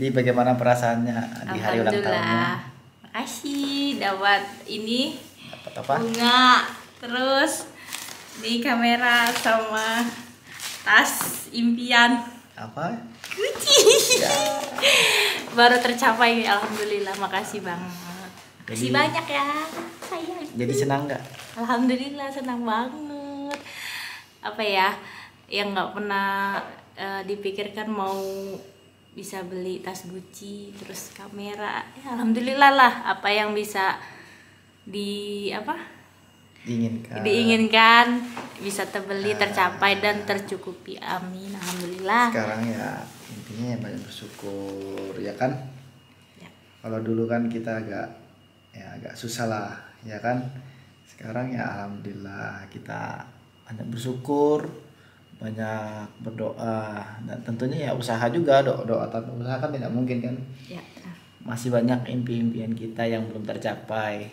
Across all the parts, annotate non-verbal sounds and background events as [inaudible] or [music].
Jadi bagaimana perasaannya di hari ulang tahunnya? Alhamdulillah. Makasih dapat ini Dapat apa? bunga terus di kamera sama tas impian Apa? Gucci. [laughs] Baru tercapai alhamdulillah. Makasih banget. Makasih Jadi- banyak ya. Sayang. Jadi senang nggak? Alhamdulillah senang banget. Apa ya? Yang nggak pernah eh, dipikirkan mau bisa beli tas Gucci terus kamera. Ya, alhamdulillah lah apa yang bisa di apa? Diinginkan. diinginkan bisa terbeli, tercapai dan tercukupi. Amin. Alhamdulillah. Sekarang ya intinya ya banyak bersyukur ya kan? Ya. Kalau dulu kan kita agak ya agak susah lah ya kan? Sekarang ya alhamdulillah kita banyak bersyukur, banyak berdoa dan tentunya ya usaha juga doa doa tanpa usaha kan tidak mungkin kan? Ya. masih banyak impian-impian kita yang belum tercapai.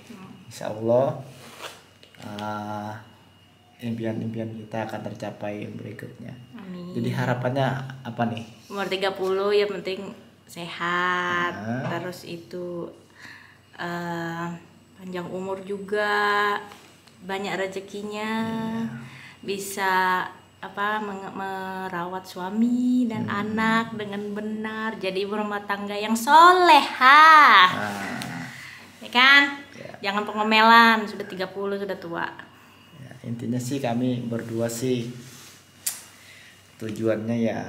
Insya Allah uh, impian-impian kita akan tercapai berikutnya. Amin. Jadi harapannya apa nih? umur 30 yang penting sehat Ah. terus itu eh, panjang umur juga banyak rezekinya bisa apa merawat suami dan anak dengan benar jadi ibu rumah tangga yang soleha Nah, ya kan Ya. jangan pengomelan sudah 30 sudah tua ya, intinya sih kami berdua sih tujuannya ya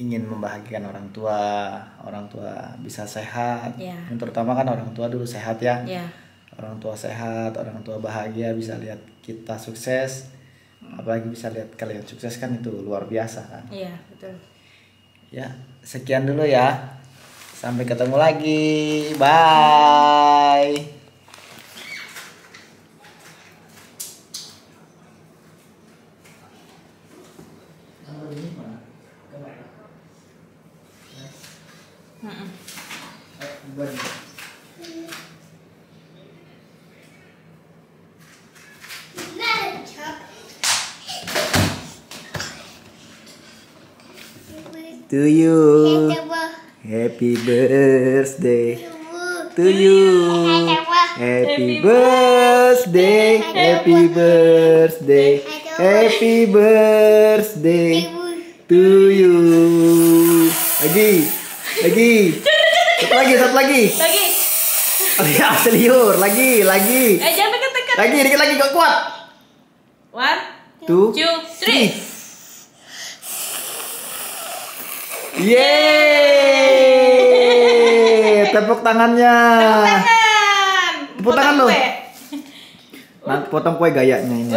ingin membahagiakan orang tua, orang tua bisa sehat. Ya. Yang terutama kan orang tua dulu sehat ya. ya orang tua sehat, orang tua bahagia bisa lihat kita sukses, apalagi bisa lihat kalian sukses kan itu luar biasa kan. iya betul Ya, sekian dulu ya. Sampai ketemu lagi. Bye. Mm-mm. To you. Happy birthday to you. Happy birthday, happy birthday, happy birthday to you. Lagi, lagi. Satu lagi, satu lagi. lagi Oh ya, seliur. Lagi, lagi. eh jangan dekat-dekat Lagi, dikit lagi, kuat. one Two, two three Yeay! Tepuk tangannya. tangan Tepuk tangan lo. Nah, potong kue gayanya ini.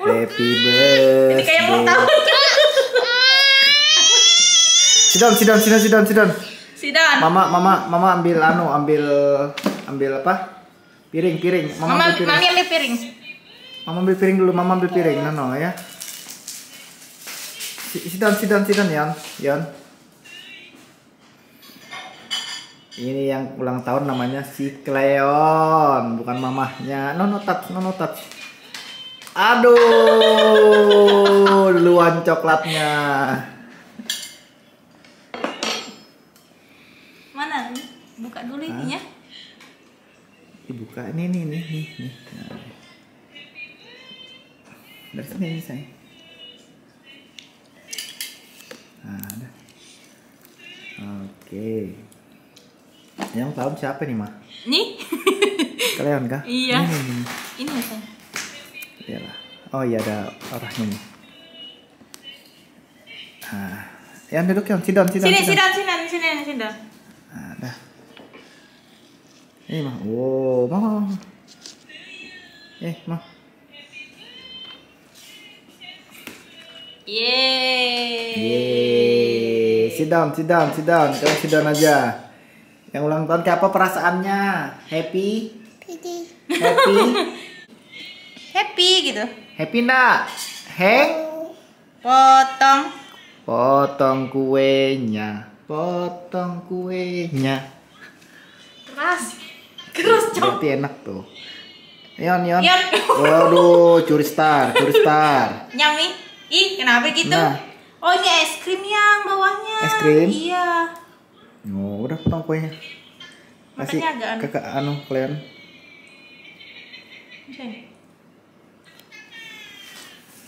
Happy ini kayak mau tahu birthday. Sidon, sidon, sidon, sidon, sidon. Sidan Mama, mama, mama ambil anu, ambil ambil apa? Piring, piring. Mama, mama ambil piring. mami ambil piring Mama ambil piring dulu, mama ambil piring. No, no, ya. Si- Sidon, sidon, sidon, Yon. Yon. Ini yang ulang tahun namanya si Cleon, bukan mamahnya. No, no touch, no, no touch. Aduh, duluan coklatnya. mana buka dulu ininya Dibuka ini, ini, ini, ini. Nah. Dari sini, ini saya. Nah, ada. Oke. Yang tahun siapa nih, mah? nih [laughs] Kalian kah? Iya. Ini, ini, ini. ini ya Iyalah. Oh iya ada orangnya nih. Nah, yang duduk yang sidon, sidon, sini sidon. sidan sini sidan Nah, dah. Ini mah, wow, mah, mah, mah. Eh, mah. yeay Yeay. Sit down, sit down, sit down. Kamu sit down aja. Yang ulang tahun kayak apa perasaannya? Happy? Happy? happy [laughs] gitu Happy nak? Heng? potong Potong kuenya. Potong kuenya. keras keras cok Berarti enak tuh. Yon, yon. Yon. Waduh, curi star, curi star. nyami ih kenapa gitu Nah. Oh ini es krim yang bawahnya Es krim? iya Oh, udah potong kuenya. Makannya agak anu. ke anu kalian.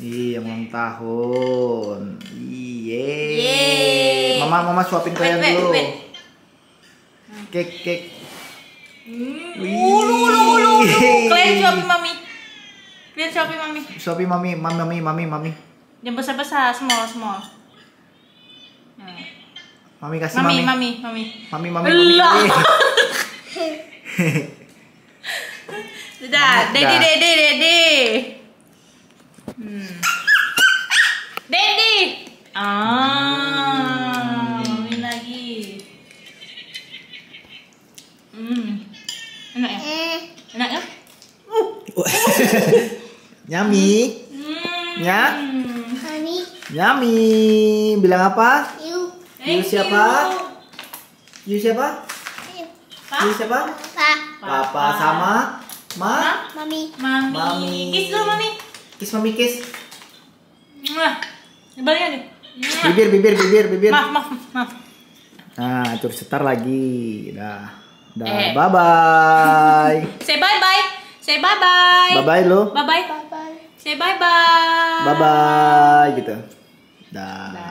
Iya, ulang tahun. Iye. Mama, mama suapin kalian dulu. wait. Kek, kek. Hmm. Ulu, ulu, ulu, ulu. Kalian suapin mami. Kalian suapin mami. Suapin mami, mami, mami, mami, mami. Yang besar-besar, small, small. Hmm. Mami kasih Mami, mami. mami, mami. Mami, mami, mami. Eh. [laughs] Sudah, Dedi. Dedi, Dedi. Hmm. Dedi. Ah, ini lagi. Hmm. Enak ya? Enak ya? [laughs] Nyami, Hmm. Ya? Mami, nyami. Bilang apa? you, Thank You siapa? you. You siapa? you, Pak? You siapa? pa, Papa sama Ma. mami, Mami. Mami. Kiss dulu, Mami. Kiss mami kiss. Mwah. Baliknya nih. Mwah. Bibir, bibir, bibir, bibir. Maaf, maaf, maaf. Nah, terus setar lagi. Dah. Dah. Eh. Bye bye. [laughs] Say bye-bye. Say bye-bye. bye bye lu. Bye-bye. bye bye. Say bye-bye. Bye bye gitu. Dah.